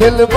دل به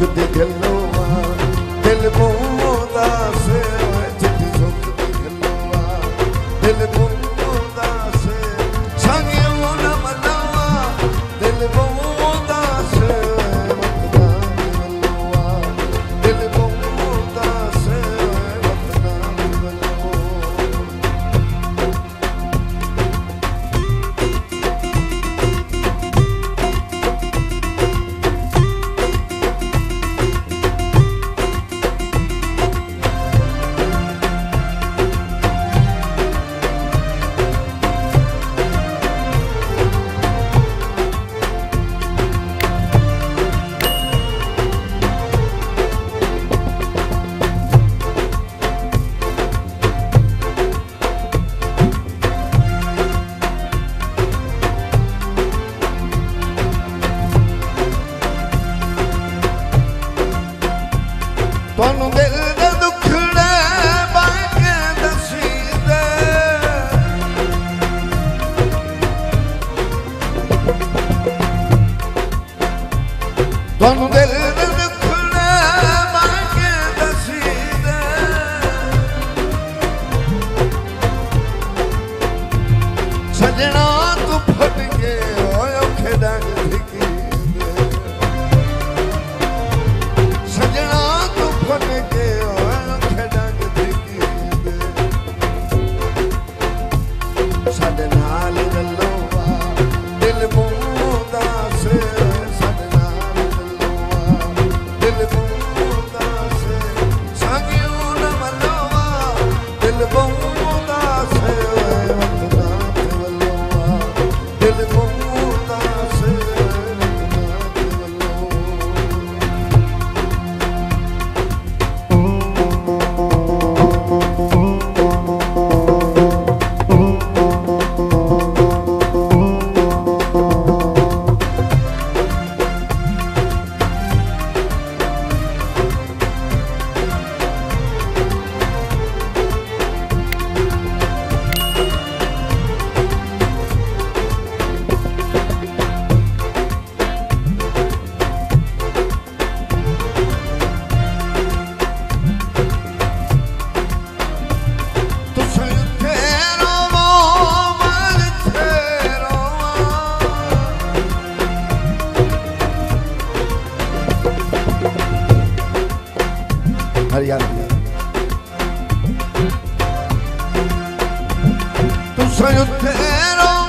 good day, hello. standing on soy sueño años